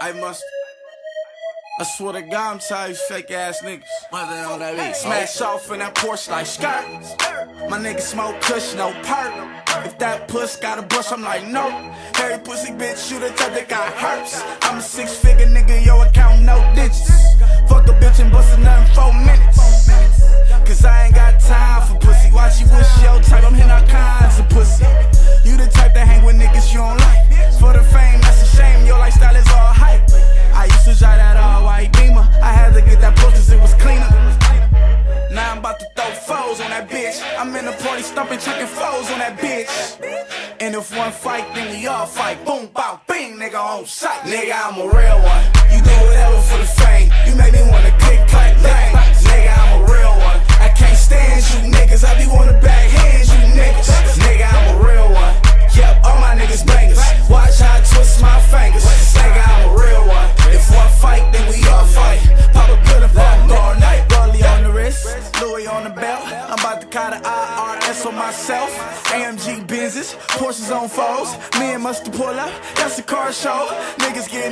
I must. I swear to God, I'm tired of fake ass niggas. Mother on that. Smash off in that Porsche like skirt. My nigga smoke kush, no perk. If that puss got a bush, I'm like, no. Harry pussy bitch, you a type that got hurts. I'm a six figure nigga, yo, account I'm in the party stumping, chucking foes on that bitch. And if one fight, then we all fight. Boom, bow, bing, nigga on sight. Nigga, I'm a real one. You do whatever for the fame. You make me wanna myself. AMG Benzes, Porsches on foes. Me and Mustard pull up, that's the car show. Niggas getting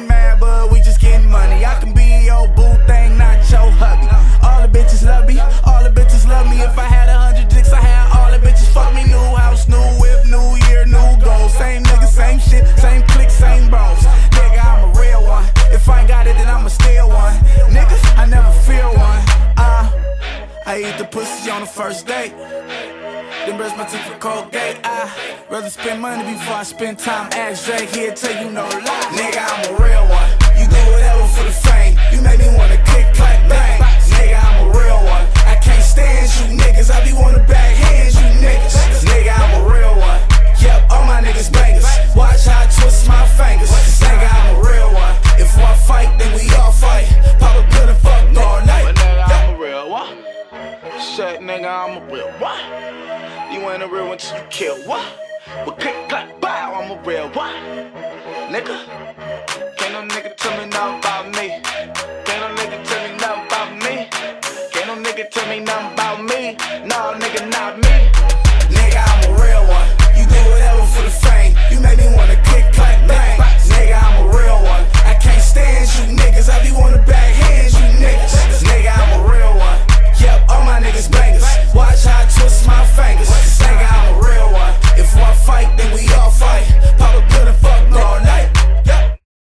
Pussy on the first date. Then brush my teeth for Colgate. I rather spend money before I spend time. Ask Drake, he'll tell you no lie. Nigga, I'm a real one. You ain't a real one till you kill one. But click, clack, bow, I'm a real one. Nigga, can't no nigga